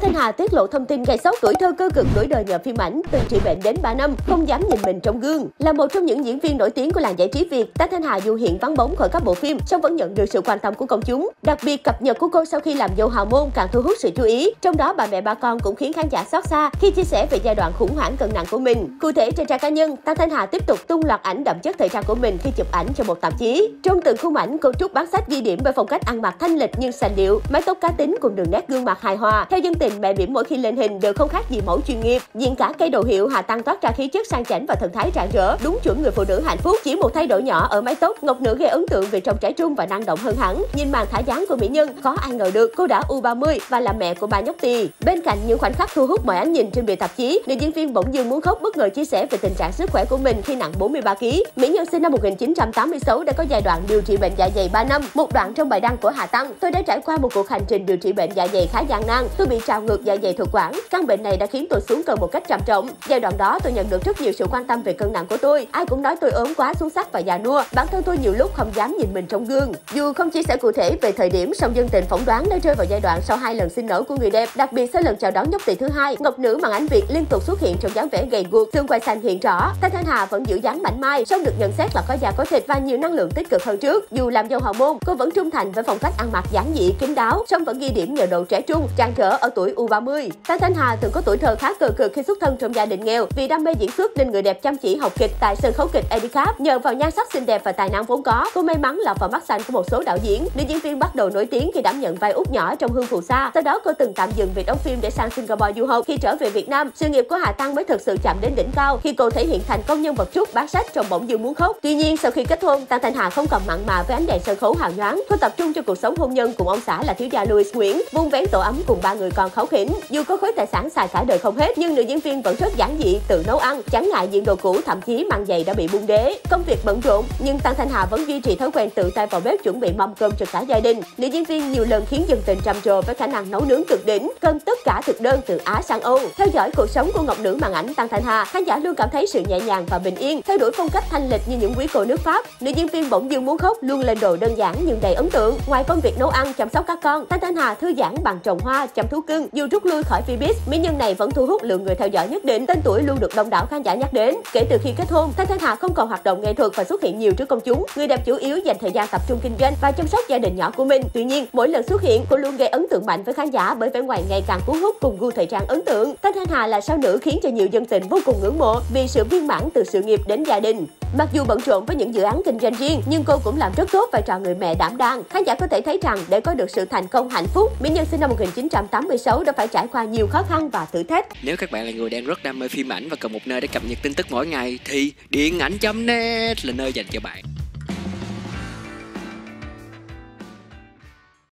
Tăng Thanh Hà tiết lộ thông tin gây sốc tuổi thơ cơ cực tuổi đời nhờ phim ảnh, từ trị bệnh đến 3 năm, không dám nhìn mình trong gương. Là một trong những diễn viên nổi tiếng của làng giải trí Việt, Tăng Thanh Hà dù hiện vắng bóng khỏi các bộ phim, song vẫn nhận được sự quan tâm của công chúng. Đặc biệt cập nhật của cô sau khi làm dâu hào môn càng thu hút sự chú ý. Trong đó bà mẹ ba con cũng khiến khán giả xót xa khi chia sẻ về giai đoạn khủng hoảng cân nặng của mình. Cụ thể trên trang cá nhân, Tăng Thanh Hà tiếp tục tung loạt ảnh đậm chất thời trang của mình khi chụp ảnh cho một tạp chí. Trong từng khung ảnh, cô trúc bán sách ghi điểm bởi phong cách ăn mặc thanh lịch nhưng sành điệu, mái tóc cá tính cùng đường nét gương mặt hài hòa. Theo dân tình, mẹ bỉm mỗi khi lên hình đều không khác gì mẫu chuyên nghiệp. Diện cả cây đồ hiệu Hà Tăng toát ra khí chất sang chảnh và thần thái rạng rỡ, đúng chuẩn người phụ nữ hạnh phúc. Chỉ một thay đổi nhỏ ở mái tóc, Ngọc Nữ gây ấn tượng vì trông trẻ trung và năng động hơn hẳn. Nhìn màn thả dáng của mỹ nhân, có ai ngờ được cô đã U30 và là mẹ của ba nhóc tỳ. Bên cạnh những khoảnh khắc thu hút mọi ánh nhìn trên bìa tạp chí, nữ diễn viên bỗng dưng muốn khóc bất ngờ chia sẻ về tình trạng sức khỏe của mình khi nặng 43 kg. Mỹ nhân sinh năm 1986 đã có giai đoạn điều trị bệnh dạ dày 3 năm. Một đoạn trong bài đăng của Hà Tăng, tôi đã trải qua một cuộc hành trình điều trị bệnh dạ dày khá gian nan. Tôi bị trào ngược dạ dày thực quản. Căn bệnh này đã khiến tôi xuống cân một cách trầm trọng. Giai đoạn đó tôi nhận được rất nhiều sự quan tâm về cân nặng của tôi. Ai cũng nói tôi ốm quá, xuống sắc và già nua. Bản thân tôi nhiều lúc không dám nhìn mình trong gương. Dù không chia sẻ cụ thể về thời điểm, song dân tình phỏng đoán đã rơi vào giai đoạn sau hai lần sinh nở của người đẹp. Đặc biệt sau lần chào đón nhóc tỳ thứ hai, ngọc nữ màn ảnh Việt liên tục xuất hiện trong dáng vẻ gầy guộc, xương quai xanh hiện rõ. Thanh Thanh Hà vẫn giữ dáng mảnh mai, song được nhận xét là có da có thịt và nhiều năng lượng tích cực hơn trước. Dù làm dâu hào môn, cô vẫn trung thành với phong cách ăn mặc giản dị, kín đáo, song vẫn ghi điểm nhờ độ trẻ trung, trang trở ở tuổi U30. tăng Thanh Hà từng có tuổi thơ khá cờ cực khi xuất thân trong gia đình nghèo. Vì đam mê diễn xuất nên người đẹp chăm chỉ học kịch tại sân khấu kịch Edicap. Nhờ vào nhan sắc xinh đẹp và tài năng vốn có, cô may mắn lọt vào mắt xanh của một số đạo diễn. Nữ diễn viên bắt đầu nổi tiếng khi đảm nhận vai út nhỏ trong Hương Phù Sa. Sau đó cô từng tạm dừng việc đóng phim để sang Singapore du học. Khi trở về Việt Nam, sự nghiệp của Hà Tăng mới thực sự chạm đến đỉnh cao khi cô thể hiện thành công nhân vật trúc bán sách trong bỗng dưng muốn khóc. Tuy nhiên, sau khi kết hôn, Tăng Thanh Hà không còn mặn mà với ánh đèn sân khấu hào nhoáng. Cô tập trung cho cuộc sống hôn nhân cùng ông xã là thiếu gia Louis Nguyễn, vun vén tổ ấm cùng ba người con kháu khỉnh. Dù có khối tài sản xài cả đời không hết, nhưng nữ diễn viên vẫn rất giản dị, tự nấu ăn, chẳng ngại diện đồ cũ, thậm chí mang giày đã bị bung đế. Công việc bận rộn, nhưng Tăng Thanh Hà vẫn duy trì thói quen tự tay vào bếp chuẩn bị mâm cơm cho cả gia đình. Nữ diễn viên nhiều lần khiến dân tình trầm trồ với khả năng nấu nướng cực đỉnh, cân tất cả thực đơn từ Á sang Âu. Theo dõi cuộc sống của ngọc nữ màn ảnh Tăng Thanh Hà, khán giả luôn cảm thấy sự nhẹ nhàng và bình yên, theo đuổi phong cách thanh lịch như những quý cô nước Pháp. Nữ diễn viên bỗng dưng muốn khóc luôn lên đồ đơn giản nhưng đầy ấn tượng. Ngoài công việc nấu ăn, chăm sóc các con, Tăng Thanh Hà thư giãn bằng trồng hoa, chăm thú cưng. Dù rút lui khỏi Vbiz, mỹ nhân này vẫn thu hút lượng người theo dõi nhất định. Tên tuổi luôn được đông đảo khán giả nhắc đến. Kể từ khi kết hôn, Thanh Thanh Hà không còn hoạt động nghệ thuật và xuất hiện nhiều trước công chúng. Người đẹp chủ yếu dành thời gian tập trung kinh doanh và chăm sóc gia đình nhỏ của mình. Tuy nhiên, mỗi lần xuất hiện, cô luôn gây ấn tượng mạnh với khán giả bởi vẻ ngoài ngày càng cuốn hút cùng gu thời trang ấn tượng. Thanh Thanh Hà là sao nữ khiến cho nhiều dân tình vô cùng ngưỡng mộ vì sự viên mãn từ sự nghiệp đến gia đình. Mặc dù bận rộn với những dự án kinh doanh riêng, nhưng cô cũng làm rất tốt vai trò người mẹ đảm đang. Khán giả có thể thấy rằng để có được sự thành công hạnh phúc, mỹ nhân sinh năm 1986 đã phải trải qua nhiều khó khăn và thử thách. Nếu các bạn là người đang rất đam mê phim ảnh và cần một nơi để cập nhật tin tức mỗi ngày thì điện ảnh.net là nơi dành cho bạn.